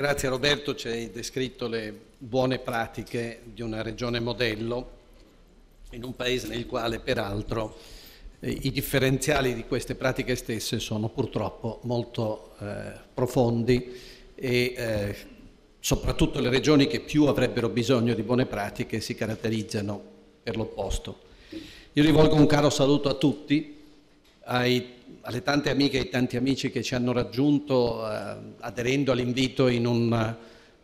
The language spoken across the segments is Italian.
Grazie Roberto, ci hai descritto le buone pratiche di una regione modello in un paese nel quale peraltro eh, i differenziali di queste pratiche stesse sono purtroppo molto eh, profondi e eh, soprattutto le regioni che più avrebbero bisogno di buone pratiche si caratterizzano per l'opposto. Io rivolgo un caro saluto a tutti, ai alle tante amiche e ai tanti amici che ci hanno raggiunto eh, aderendo all'invito in,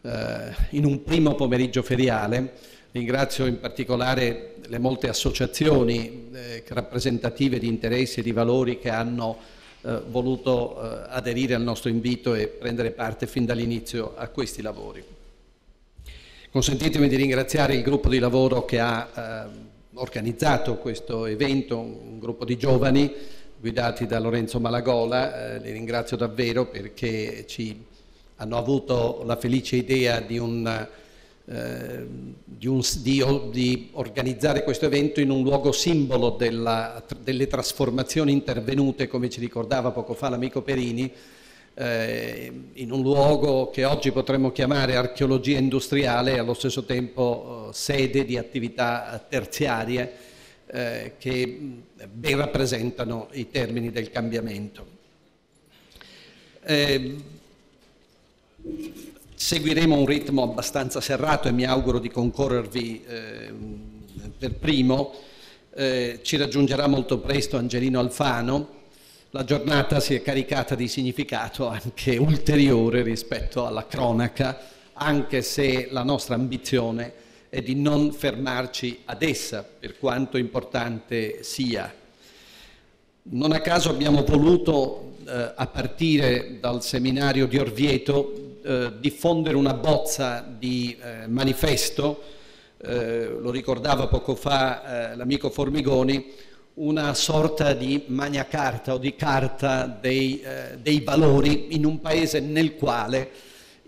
eh, in, un primo pomeriggio feriale. Ringrazio in particolare le molte associazioni eh, rappresentative di interessi e di valori che hanno eh, voluto eh, aderire al nostro invito e prendere parte fin dall'inizio a questi lavori. Consentitemi di ringraziare il gruppo di lavoro che ha eh, organizzato questo evento, un gruppo di giovani guidati da Lorenzo Malagola, eh, li ringrazio davvero perché ci hanno avuto la felice idea di, un, eh, di, un, di, di, organizzare questo evento in un luogo simbolo della, delle trasformazioni intervenute, come ci ricordava poco fa l'amico Perini, eh, in un luogo che oggi potremmo chiamare archeologia industriale e allo stesso tempo eh, sede di attività terziarie eh, che ben rappresentano i termini del cambiamento. Eh, seguiremo un ritmo abbastanza serrato e mi auguro di concorrervi eh, per primo. Eh, ci raggiungerà molto presto Angelino Alfano. La giornata si è caricata di significato anche ulteriore rispetto alla cronaca, anche se la nostra ambizione è e di non fermarci ad essa, per quanto importante sia. Non a caso abbiamo voluto, eh, a partire dal seminario di Orvieto, eh, diffondere una bozza di eh, manifesto, eh, lo ricordava poco fa eh, l'amico Formigoni, una sorta di magna carta o di carta dei, eh, dei valori in un paese nel quale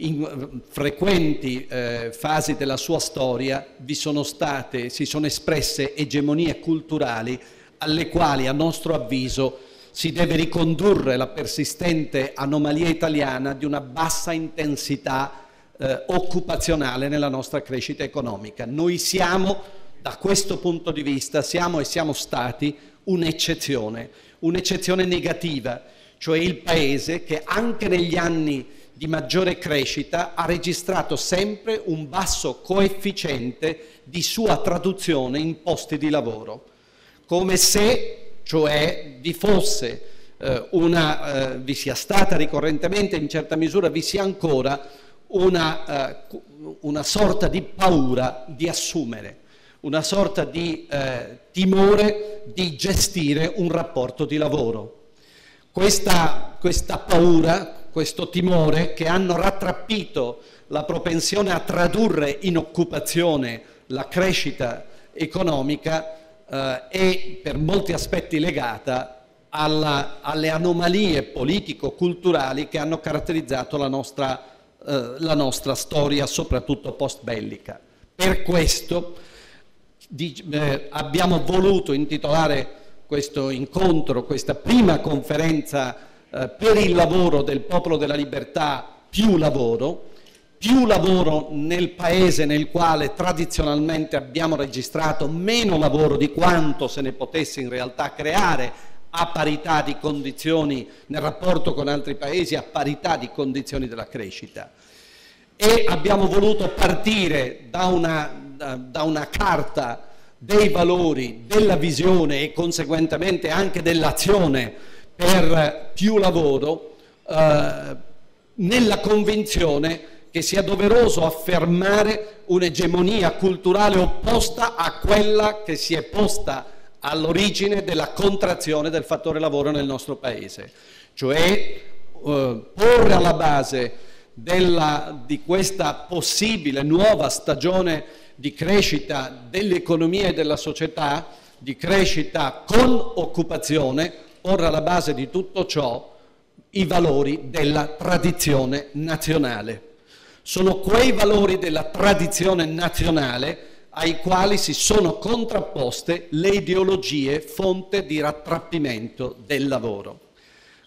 in frequenti eh, fasi della sua storia vi sono state, si sono espresse egemonie culturali alle quali a nostro avviso si deve ricondurre la persistente anomalia italiana di una bassa intensità eh, occupazionale nella nostra crescita economica. Noi siamo, da questo punto di vista, siamo e siamo stati un'eccezione, un'eccezione negativa, cioè il Paese che anche negli anni di maggiore crescita ha registrato sempre un basso coefficiente di sua traduzione in posti di lavoro, come se cioè vi fosse eh, una, eh, vi sia stata ricorrentemente, in certa misura vi sia ancora una, eh, una sorta di paura di assumere, una sorta di eh, timore di gestire un rapporto di lavoro. Questa, questa paura, questo timore che hanno rattrappito la propensione a tradurre in occupazione la crescita economica eh, è per molti aspetti legata alla, alle anomalie politico-culturali che hanno caratterizzato la nostra, eh, la nostra storia, soprattutto post-bellica. Per questo di, eh, abbiamo voluto intitolare questo incontro, questa prima conferenza eh, per il lavoro del popolo della libertà più lavoro, più lavoro nel paese nel quale tradizionalmente abbiamo registrato meno lavoro di quanto se ne potesse in realtà creare a parità di condizioni nel rapporto con altri paesi, a parità di condizioni della crescita. E abbiamo voluto partire da una, da, da una carta dei valori, della visione e conseguentemente anche dell'azione per più lavoro eh, nella convinzione che sia doveroso affermare un'egemonia culturale opposta a quella che si è posta all'origine della contrazione del fattore lavoro nel nostro Paese, cioè eh, porre alla base della, di questa possibile nuova stagione di crescita dell'economia e della società, di crescita con occupazione, porre alla base di tutto ciò i valori della tradizione nazionale. Sono quei valori della tradizione nazionale ai quali si sono contrapposte le ideologie fonte di rattrappimento del lavoro.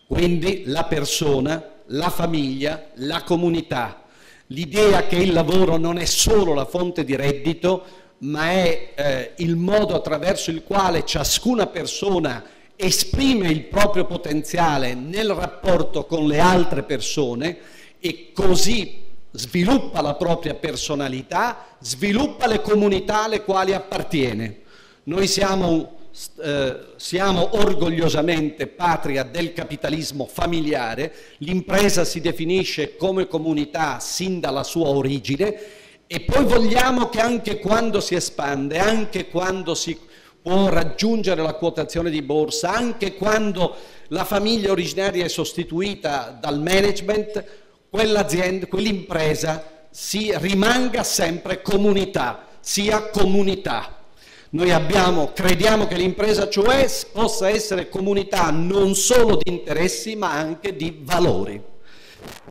Quindi la persona, la famiglia, la comunità, l'idea che il lavoro non è solo la fonte di reddito, ma è eh, il modo attraverso il quale ciascuna persona esprime il proprio potenziale nel rapporto con le altre persone e così sviluppa la propria personalità, sviluppa le comunità alle quali appartiene. Noi siamo, eh, siamo orgogliosamente patria del capitalismo familiare, l'impresa si definisce come comunità sin dalla sua origine e poi vogliamo che anche quando si espande, anche quando si può raggiungere la quotazione di borsa, anche quando la famiglia originaria è sostituita dal management, quell'azienda, quell'impresa si rimanga sempre comunità, sia comunità. Noi abbiamo, crediamo che l'impresa cioè possa essere comunità non solo di interessi ma anche di valori.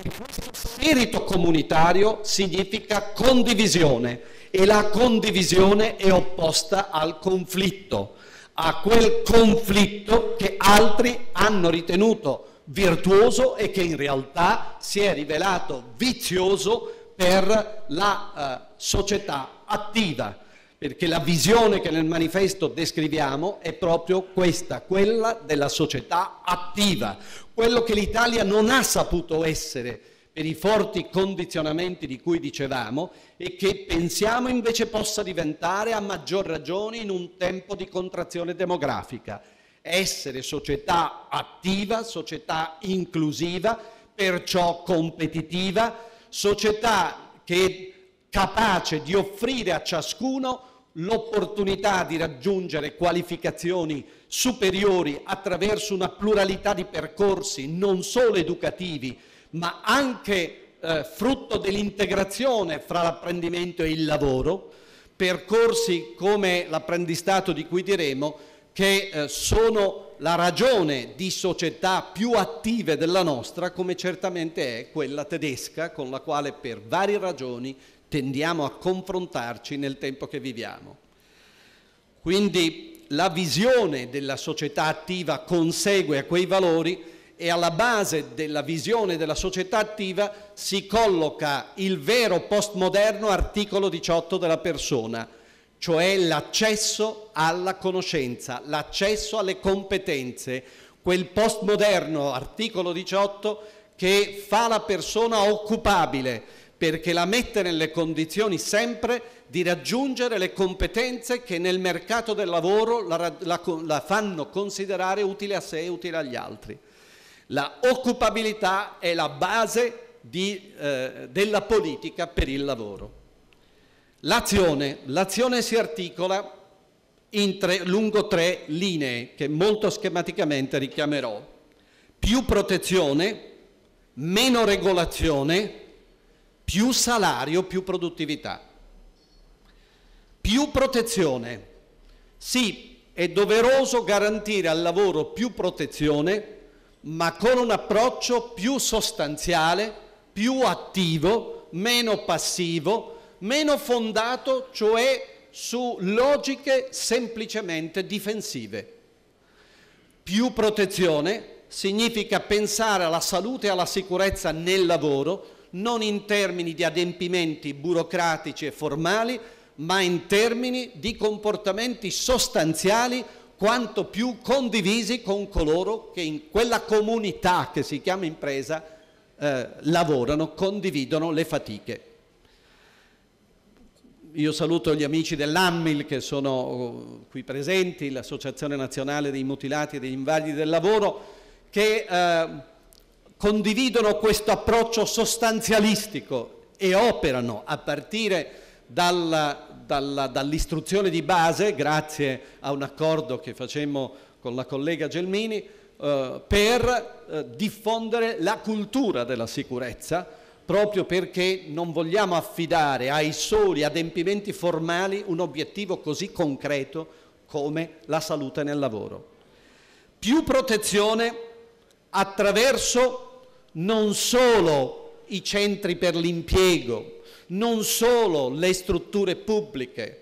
Questo spirito comunitario significa condivisione e la condivisione è opposta al conflitto, a quel conflitto che altri hanno ritenuto virtuoso e che in realtà si è rivelato vizioso per la uh, società attiva, perché la visione che nel manifesto descriviamo è proprio questa, quella della società attiva, quello che l'Italia non ha saputo essere per i forti condizionamenti di cui dicevamo e che pensiamo invece possa diventare a maggior ragione in un tempo di contrazione demografica. Essere società attiva, società inclusiva, perciò competitiva, società che è capace di offrire a ciascuno l'opportunità di raggiungere qualificazioni superiori attraverso una pluralità di percorsi non solo educativi, ma anche eh, frutto dell'integrazione fra l'apprendimento e il lavoro, percorsi come l'apprendistato di cui diremo, che eh, sono la ragione di società più attive della nostra, come certamente è quella tedesca, con la quale per varie ragioni tendiamo a confrontarci nel tempo che viviamo. Quindi la visione della società attiva consegue a quei valori e alla base della visione della società attiva si colloca il vero postmoderno articolo 18 della persona, cioè l'accesso alla conoscenza, l'accesso alle competenze, quel postmoderno articolo 18 che fa la persona occupabile perché la mette nelle condizioni sempre di raggiungere le competenze che nel mercato del lavoro la, la, la fanno considerare utile a sé e utile agli altri. La occupabilità è la base di, eh, della politica per il lavoro. L'azione, si articola tre, lungo tre linee che molto schematicamente richiamerò. Più protezione, meno regolazione, più salario, più produttività. Più protezione. Sì, è doveroso garantire al lavoro più protezione, ma con un approccio più sostanziale, più attivo, meno passivo, meno fondato cioè su logiche semplicemente difensive. Più protezione significa pensare alla salute e alla sicurezza nel lavoro non in termini di adempimenti burocratici e formali, ma in termini di comportamenti sostanziali quanto più condivisi con coloro che in quella comunità che si chiama impresa eh, lavorano, condividono le fatiche. Io saluto gli amici dell'AMMIL che sono uh, qui presenti, l'Associazione Nazionale dei Mutilati e degli Invalidi del Lavoro, che eh, condividono questo approccio sostanzialistico e operano a partire dall'istruzione di base, grazie a un accordo che facemmo con la collega Gelmini, eh, per eh, diffondere la cultura della sicurezza, proprio perché non vogliamo affidare ai soli adempimenti formali un obiettivo così concreto come la salute nel lavoro. Più protezione attraverso non solo i centri per l'impiego, non solo le strutture pubbliche,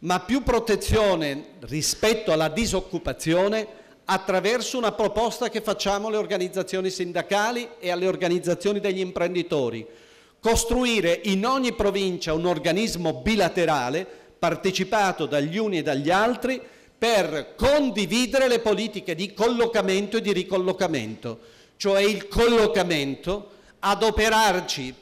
ma più protezione rispetto alla disoccupazione attraverso una proposta che facciamo alle organizzazioni sindacali e alle organizzazioni degli imprenditori, costruire in ogni provincia un organismo bilaterale partecipato dagli uni e dagli altri per condividere le politiche di collocamento e di ricollocamento, cioè il collocamento, adoperarci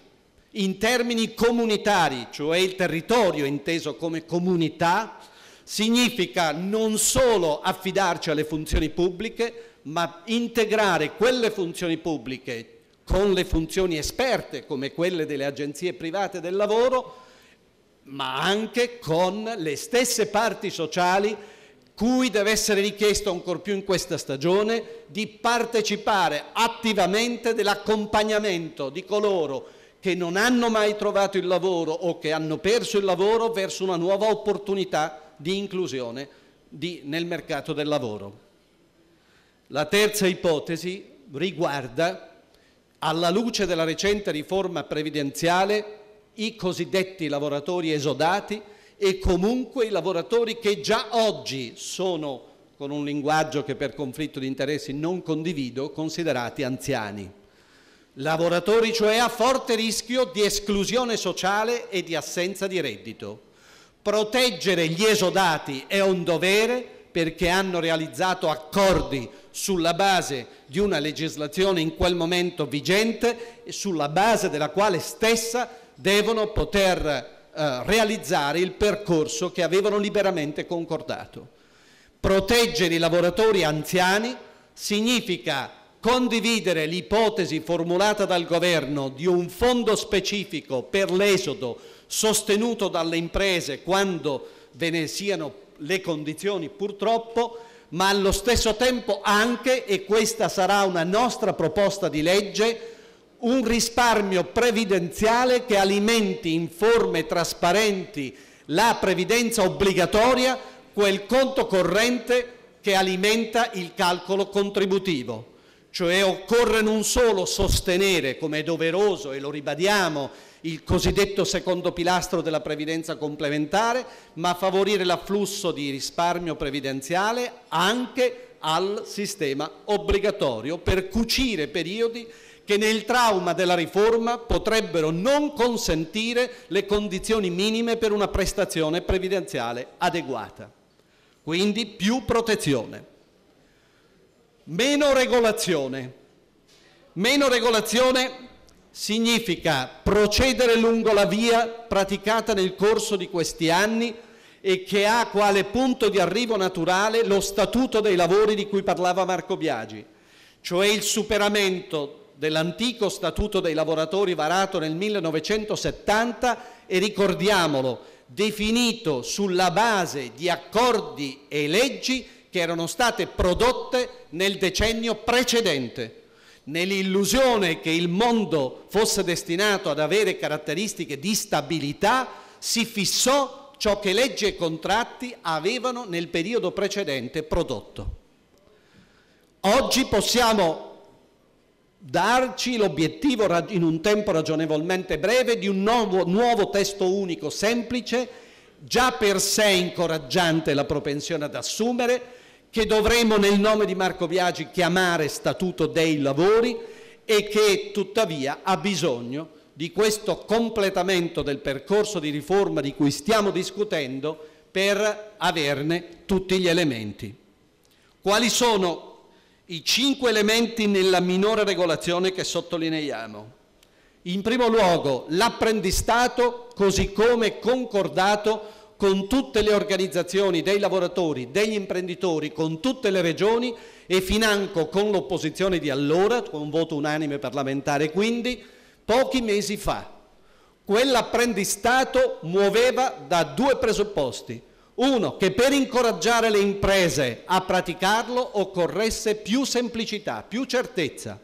in termini comunitari, cioè il territorio inteso come comunità, significa non solo affidarci alle funzioni pubbliche, ma integrare quelle funzioni pubbliche con le funzioni esperte come quelle delle agenzie private del lavoro, ma anche con le stesse parti sociali cui deve essere richiesto ancor più in questa stagione di partecipare attivamente dell'accompagnamento di coloro che non hanno mai trovato il lavoro o che hanno perso il lavoro verso una nuova opportunità di inclusione di, nel mercato del lavoro. La terza ipotesi riguarda, alla luce della recente riforma previdenziale, i cosiddetti lavoratori esodati e comunque i lavoratori che già oggi sono, con un linguaggio che per conflitto di interessi non condivido, considerati anziani. Lavoratori cioè a forte rischio di esclusione sociale e di assenza di reddito. Proteggere gli esodati è un dovere perché hanno realizzato accordi sulla base di una legislazione in quel momento vigente e sulla base della quale stessa devono poter eh, realizzare il percorso che avevano liberamente concordato. Proteggere i lavoratori anziani significa condividere l'ipotesi formulata dal governo di un fondo specifico per l'esodo sostenuto dalle imprese quando ve ne siano le condizioni purtroppo, ma allo stesso tempo anche, e questa sarà una nostra proposta di legge, un risparmio previdenziale che alimenti in forme trasparenti la previdenza obbligatoria, quel conto corrente che alimenta il calcolo contributivo. Cioè occorre non solo sostenere, come è doveroso e lo ribadiamo, il cosiddetto secondo pilastro della previdenza complementare, ma favorire l'afflusso di risparmio previdenziale anche al sistema obbligatorio per cucire periodi che nel trauma della riforma potrebbero non consentire le condizioni minime per una prestazione previdenziale adeguata. Quindi più protezione, meno regolazione. Meno regolazione significa procedere lungo la via praticata nel corso di questi anni e che ha quale punto di arrivo naturale lo statuto dei lavori di cui parlava Marco Biagi, cioè il superamento dell'antico Statuto dei lavoratori varato nel 1970 e ricordiamolo, definito sulla base di accordi e leggi che erano state prodotte nel decennio precedente, nell'illusione che il mondo fosse destinato ad avere caratteristiche di stabilità, si fissò ciò che leggi e contratti avevano nel periodo precedente prodotto. Oggi possiamo darci l'obiettivo in un tempo ragionevolmente breve di un nuovo, nuovo, testo unico semplice, già per sé incoraggiante la propensione ad assumere, che dovremo nel nome di Marco Biagi chiamare Statuto dei lavori e che tuttavia ha bisogno di questo completamento del percorso di riforma di cui stiamo discutendo per averne tutti gli elementi. Quali sono i cinque elementi nella minore regolazione che sottolineiamo. In primo luogo l'apprendistato così come concordato con tutte le organizzazioni dei lavoratori, degli imprenditori, con tutte le regioni e financo con l'opposizione di allora, con un voto unanime parlamentare quindi, pochi mesi fa. Quell'apprendistato muoveva da due presupposti. Uno, che per incoraggiare le imprese a praticarlo occorresse più semplicità, più certezza.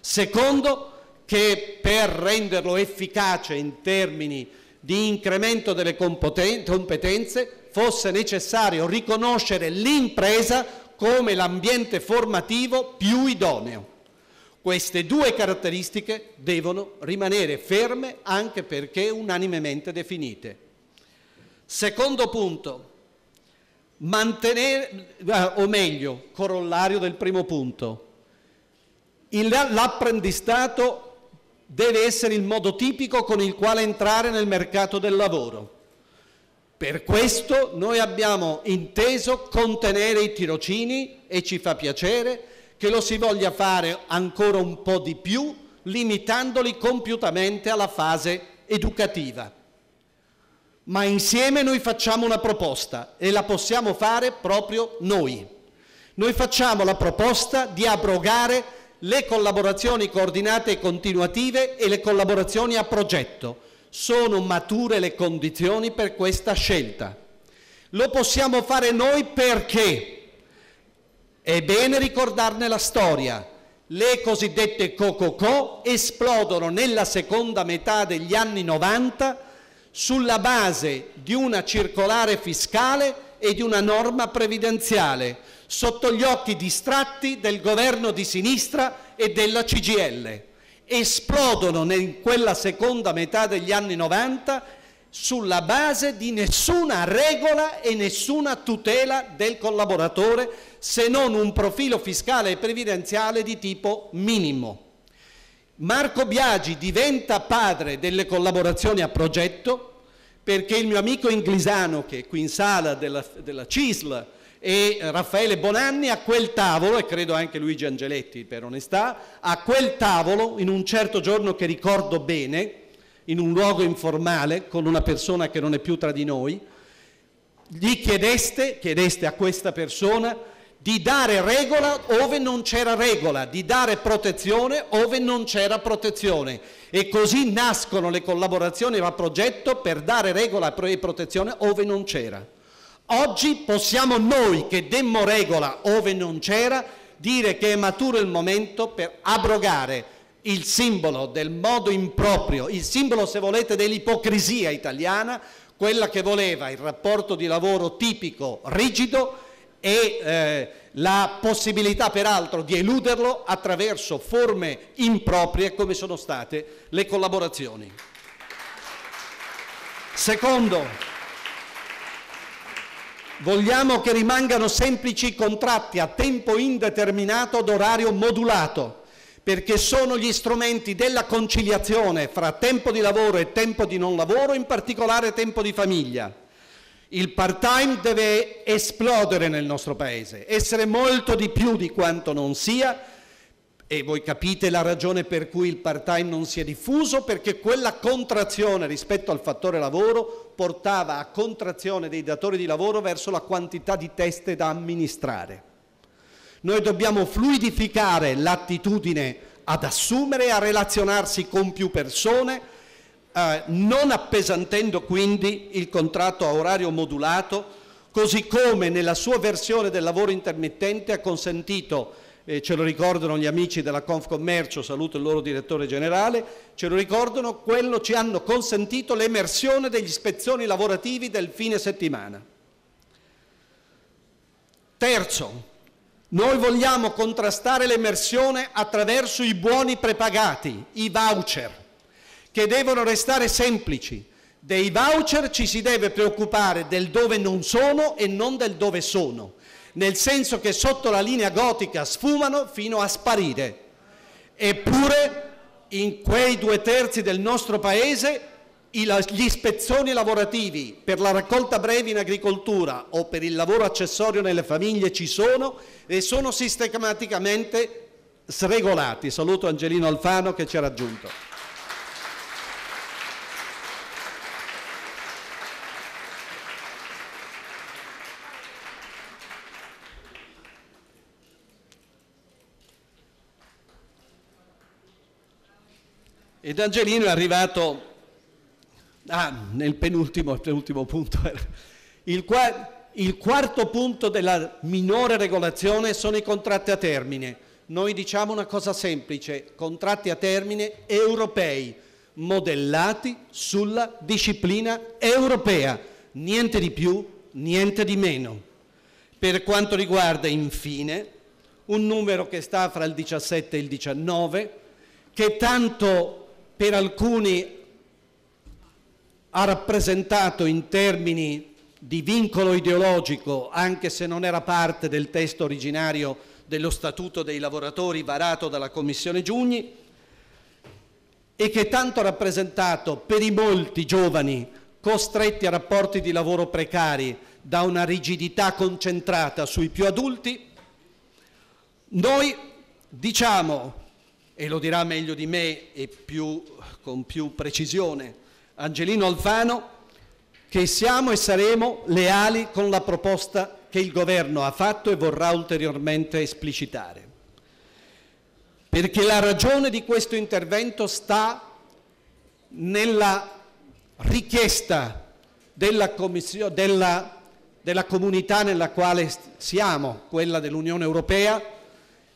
Secondo, che per renderlo efficace in termini di incremento delle competenze fosse necessario riconoscere l'impresa come l'ambiente formativo più idoneo. Queste due caratteristiche devono rimanere ferme anche perché unanimemente definite. Secondo punto, mantenere, eh, o meglio, corollario del primo punto, l'apprendistato deve essere il modo tipico con il quale entrare nel mercato del lavoro. Per questo noi abbiamo inteso contenere i tirocini e ci fa piacere che lo si voglia fare ancora un po' di più, limitandoli compiutamente alla fase educativa. Ma insieme noi facciamo una proposta e la possiamo fare proprio noi. Noi facciamo la proposta di abrogare le collaborazioni coordinate e continuative e le collaborazioni a progetto. Sono mature le condizioni per questa scelta. Lo possiamo fare noi perché è bene ricordarne la storia. Le cosiddette COCOCO esplodono nella seconda metà degli anni 90 sulla base di una circolare fiscale e di una norma previdenziale sotto gli occhi distratti del governo di sinistra e della CGL. Esplodono in quella seconda metà degli anni 90 sulla base di nessuna regola e nessuna tutela del collaboratore se non un profilo fiscale e previdenziale di tipo minimo. Marco Biagi diventa padre delle collaborazioni a progetto perché il mio amico Inglisano, che è qui in sala della, della CISL, e Raffaele Bonanni a quel tavolo, e credo anche Luigi Angeletti per onestà, a quel tavolo, in un certo giorno che ricordo bene, in un luogo informale, con una persona che non è più tra di noi, gli chiedeste, chiedeste a questa persona di dare regola ove non c'era regola, di dare protezione ove non c'era protezione. E così nascono le collaborazioni a progetto per dare regola e protezione ove non c'era. Oggi possiamo noi, che demmo regola ove non c'era, dire che è maturo il momento per abrogare il simbolo del modo improprio, il simbolo, se volete, dell'ipocrisia italiana, quella che voleva il rapporto di lavoro tipico, rigido e eh, la possibilità peraltro di eluderlo attraverso forme improprie come sono state le collaborazioni. Secondo, Vogliamo che rimangano semplici contratti a tempo indeterminato ad orario modulato, perché sono gli strumenti della conciliazione fra tempo di lavoro e tempo di non lavoro, in particolare tempo di famiglia. Il part-time deve esplodere nel nostro Paese, essere molto di più di quanto non sia, e voi capite la ragione per cui il part-time non si è diffuso, perché quella contrazione rispetto al fattore lavoro portava a contrazione dei datori di lavoro verso la quantità di teste da amministrare. Noi dobbiamo fluidificare l'attitudine ad assumere e a relazionarsi con più persone, eh, non appesantendo quindi il contratto a orario modulato, così come nella sua versione del lavoro intermittente ha consentito eh, ce lo ricordano gli amici della Confcommercio, saluto il loro direttore generale, ce lo ricordano, quello ci hanno consentito l'emersione degli ispezioni lavorativi del fine settimana. Terzo, noi vogliamo contrastare l'emersione attraverso i buoni prepagati, i voucher, che devono restare semplici. Dei voucher ci si deve preoccupare del dove non sono e non del dove sono nel senso che sotto la linea gotica sfumano fino a sparire. Eppure in quei due terzi del nostro paese gli ispezioni lavorativi per la raccolta breve in agricoltura o per il lavoro accessorio nelle famiglie ci sono e sono sistematicamente sregolati. Saluto Angelino Alfano che ci ha raggiunto. Ed Angelino è arrivato ah, nel penultimo, penultimo punto. Il, il quarto punto della minore regolazione sono i contratti a termine. Noi diciamo una cosa semplice, contratti a termine europei, modellati sulla disciplina europea, niente di più, niente di meno. Per quanto riguarda infine un numero che sta fra il 17 e il 19, che tanto per alcuni ha rappresentato in termini di vincolo ideologico, anche se non era parte del testo originario dello Statuto dei lavoratori varato dalla Commissione Giugni, e che tanto ha rappresentato per i molti giovani costretti a rapporti di lavoro precari da una rigidità concentrata sui più adulti, noi diciamo, e lo dirà meglio di me e più, con più precisione Angelino Alfano, che siamo e saremo leali con la proposta che il governo ha fatto e vorrà ulteriormente esplicitare. Perché la ragione di questo intervento sta nella richiesta della, della, della comunità nella quale siamo, quella dell'Unione Europea,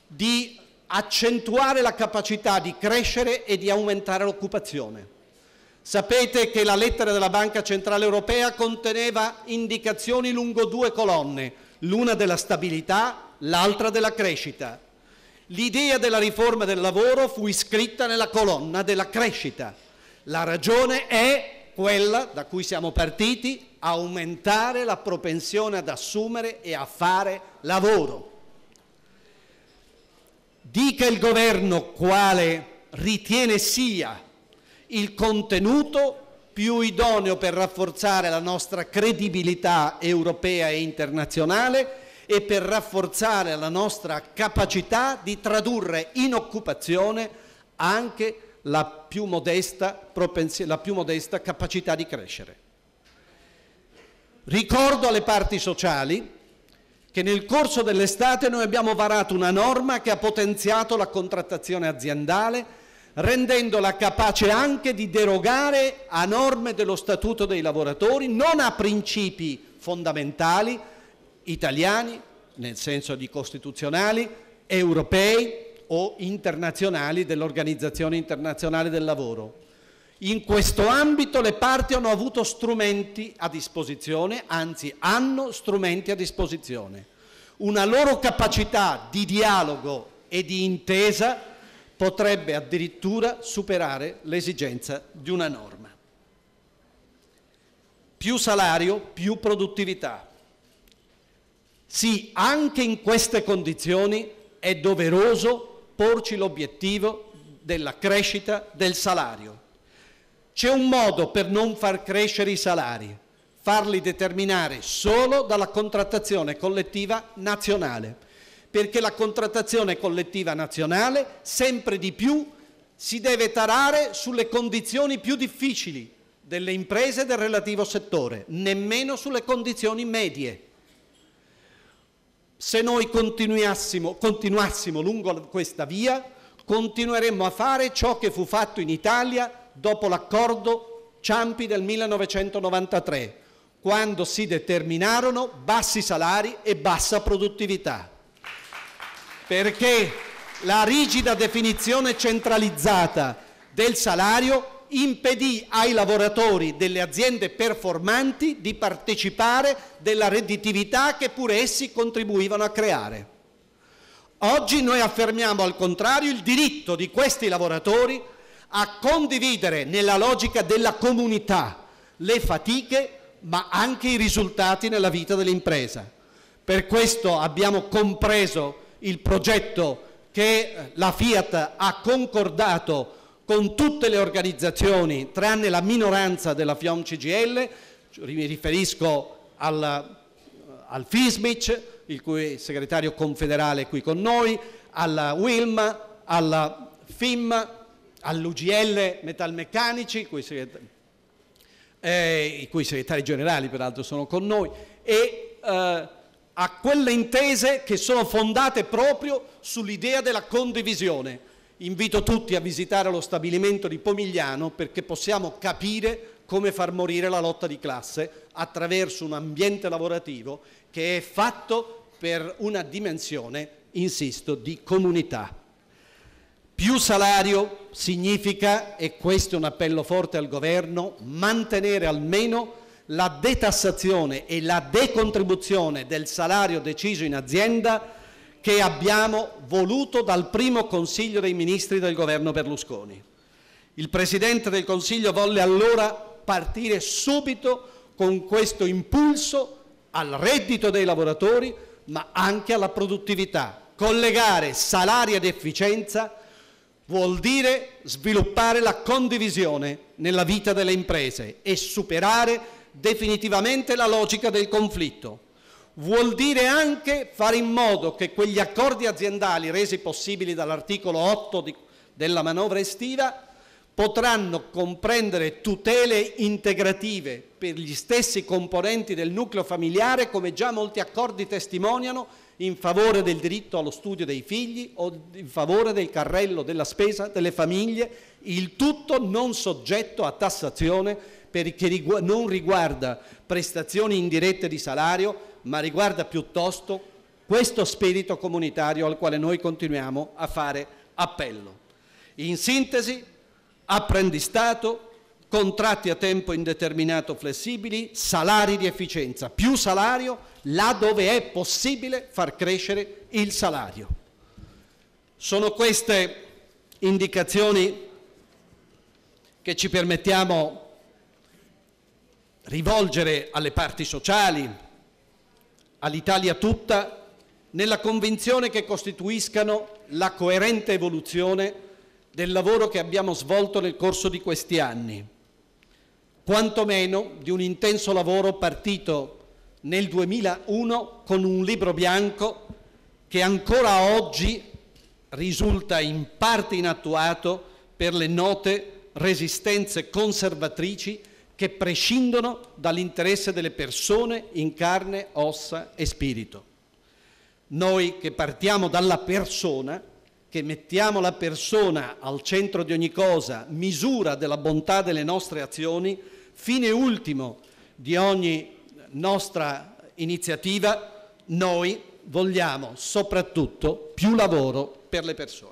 di accentuare la capacità di crescere e di aumentare l'occupazione. Sapete che la lettera della Banca Centrale Europea conteneva indicazioni lungo due colonne, l'una della stabilità, l'altra della crescita. L'idea della riforma del lavoro fu iscritta nella colonna della crescita. La ragione è quella da cui siamo partiti, aumentare la propensione ad assumere e a fare lavoro. Dica il governo quale ritiene sia il contenuto più idoneo per rafforzare la nostra credibilità europea e internazionale e per rafforzare la nostra capacità di tradurre in occupazione anche la più modesta, la più modesta capacità di crescere. Ricordo alle parti sociali che nel corso dell'estate noi abbiamo varato una norma che ha potenziato la contrattazione aziendale rendendola capace anche di derogare a norme dello Statuto dei lavoratori, non a principi fondamentali italiani, nel senso di costituzionali, europei o internazionali dell'Organizzazione internazionale del lavoro. In questo ambito le parti hanno avuto strumenti a disposizione, anzi hanno strumenti a disposizione. Una loro capacità di dialogo e di intesa potrebbe addirittura superare l'esigenza di una norma. Più salario, più produttività. Sì, anche in queste condizioni è doveroso porci l'obiettivo della crescita del salario. C'è un modo per non far crescere i salari, farli determinare solo dalla contrattazione collettiva nazionale perché la contrattazione collettiva nazionale sempre di più si deve tarare sulle condizioni più difficili delle imprese del relativo settore, nemmeno sulle condizioni medie. Se noi continuassimo, continuassimo lungo questa via, continueremmo a fare ciò che fu fatto in Italia dopo l'accordo Ciampi del 1993, quando si determinarono bassi salari e bassa produttività perché la rigida definizione centralizzata del salario impedì ai lavoratori delle aziende performanti di partecipare della redditività che pure essi contribuivano a creare. Oggi noi affermiamo al contrario il diritto di questi lavoratori a condividere nella logica della comunità le fatiche ma anche i risultati nella vita dell'impresa. Per questo abbiamo compreso il progetto che la Fiat ha concordato con tutte le organizzazioni, tranne la minoranza della FIOM CGL, mi riferisco al, al FISMIC, il cui segretario confederale è qui con noi, alla WILM, alla FIM, all'UGL Metalmeccanici, i cui, eh, i cui segretari generali peraltro sono con noi, e eh, a quelle intese che sono fondate proprio sull'idea della condivisione. Invito tutti a visitare lo stabilimento di Pomigliano perché possiamo capire come far morire la lotta di classe attraverso un ambiente lavorativo che è fatto per una dimensione, insisto, di comunità. Più salario significa, e questo è un appello forte al governo, mantenere almeno la detassazione e la decontribuzione del salario deciso in azienda che abbiamo voluto dal primo Consiglio dei Ministri del governo Berlusconi. Il Presidente del Consiglio volle allora partire subito con questo impulso al reddito dei lavoratori, ma anche alla produttività, collegare salario ed efficienza vuol dire sviluppare la condivisione nella vita delle imprese e superare definitivamente la logica del conflitto. Vuol dire anche fare in modo che quegli accordi aziendali resi possibili dall'articolo 8 di, della manovra estiva potranno comprendere tutele integrative per gli stessi componenti del nucleo familiare, come già molti accordi testimoniano, in favore del diritto allo studio dei figli o in favore del carrello della spesa delle famiglie, il tutto non soggetto a tassazione perché non riguarda prestazioni indirette di salario, ma riguarda piuttosto questo spirito comunitario al quale noi continuiamo a fare appello. In sintesi, apprendistato, contratti a tempo indeterminato flessibili, salari di efficienza, più salario là dove è possibile far crescere il salario. Sono queste indicazioni che ci permettiamo rivolgere alle parti sociali, all'Italia tutta, nella convinzione che costituiscano la coerente evoluzione del lavoro che abbiamo svolto nel corso di questi anni, quantomeno di un intenso lavoro partito nel 2001 con un libro bianco che ancora oggi risulta in parte inattuato per le note resistenze conservatrici che prescindono dall'interesse delle persone in carne, ossa e spirito. Noi che partiamo dalla persona, che mettiamo la persona al centro di ogni cosa, misura della bontà delle nostre azioni, fine ultimo di ogni nostra iniziativa, noi vogliamo soprattutto più lavoro per le persone.